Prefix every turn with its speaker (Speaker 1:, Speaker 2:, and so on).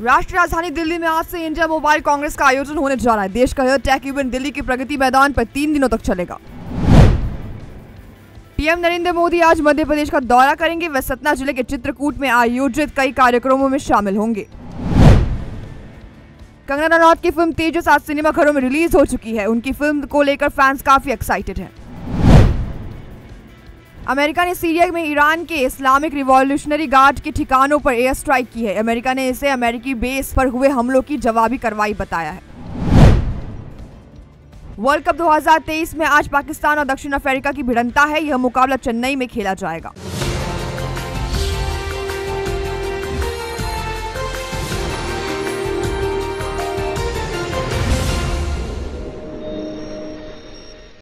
Speaker 1: राष्ट्रीय राजधानी दिल्ली में आज से इंडिया मोबाइल कांग्रेस का आयोजन होने जा रहा है। देश का यह टेक इवेंट दिल्ली के प्रगति मैदान पर तीन दिनों तक चलेगा। पीएम नरेंद्र मोदी आज मध्य प्रदेश का दौरा करेंगे। वे सतना ज़िले के चित्रकूट में आयोजित कई कार्यक्रमों में शामिल होंगे। कंगना रनौत की फ़िल्म तेजस आज सिनेमाघरों में रिलीज़ हो चुकी है। उनकी फ़िल्म को लेकर फैंस काफ़ी एक्साइटेड हैं। अमेरिका ने सीरिया में ईरान के इस्लामिक रिवॉल्यूशनरी गार्ड के ठिकानों पर एयर स्ट्राइक की है। अमेरिका ने इसे अमेरिकी बेस पर हुए हमलों की जवाबी कार्रवाई बताया है। वर्ल्ड कप 2023 में आज पाकिस्तान और दक्षिण अफ्रीका की भिड़ंता है। यह मुकाबला चेन्नई में खेला जाएगा।